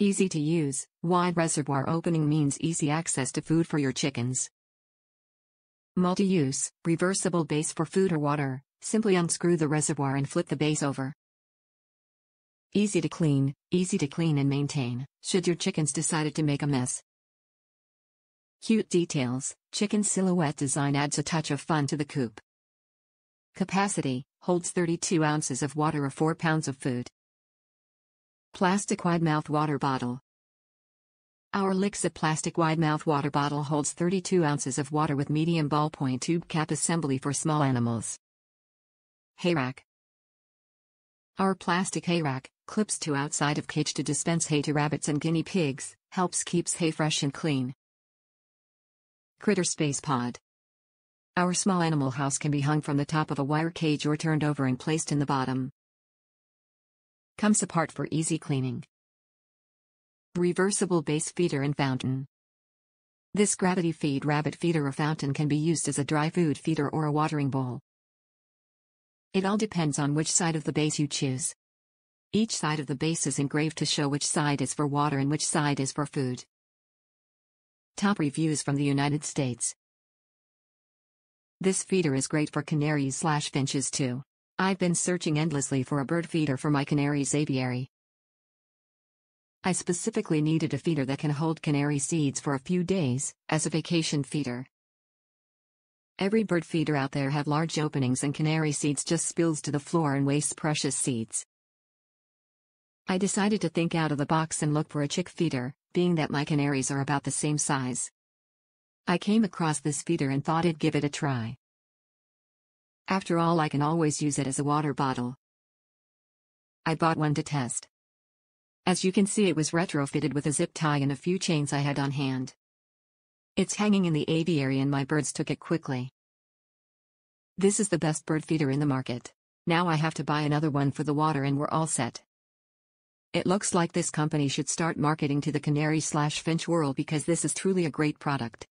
Easy to use, wide reservoir opening means easy access to food for your chickens. Multi-use, reversible base for food or water, simply unscrew the reservoir and flip the base over. Easy to clean, easy to clean and maintain, should your chickens decided to make a mess. Cute details, chicken silhouette design adds a touch of fun to the coop. Capacity, holds 32 ounces of water or 4 pounds of food. Plastic wide mouth water bottle. Our Lixit plastic wide mouth water bottle holds 32 ounces of water with medium ballpoint tube cap assembly for small animals. Hay rack. Our plastic hay rack clips to outside of cage to dispense hay to rabbits and guinea pigs, helps keeps hay fresh and clean. Critter Space Pod. Our small animal house can be hung from the top of a wire cage or turned over and placed in the bottom. Comes apart for easy cleaning. Reversible base feeder and fountain. This gravity feed rabbit feeder or fountain can be used as a dry food feeder or a watering bowl. It all depends on which side of the base you choose. Each side of the base is engraved to show which side is for water and which side is for food. Top reviews from the United States. This feeder is great for canaries slash finches too. I've been searching endlessly for a bird feeder for my canaries aviary. I specifically needed a feeder that can hold canary seeds for a few days, as a vacation feeder. Every bird feeder out there have large openings and canary seeds just spills to the floor and wastes precious seeds. I decided to think out of the box and look for a chick feeder, being that my canaries are about the same size. I came across this feeder and thought I'd give it a try. After all I can always use it as a water bottle. I bought one to test. As you can see it was retrofitted with a zip tie and a few chains I had on hand. It's hanging in the aviary and my birds took it quickly. This is the best bird feeder in the market. Now I have to buy another one for the water and we're all set. It looks like this company should start marketing to the canary slash finch world because this is truly a great product.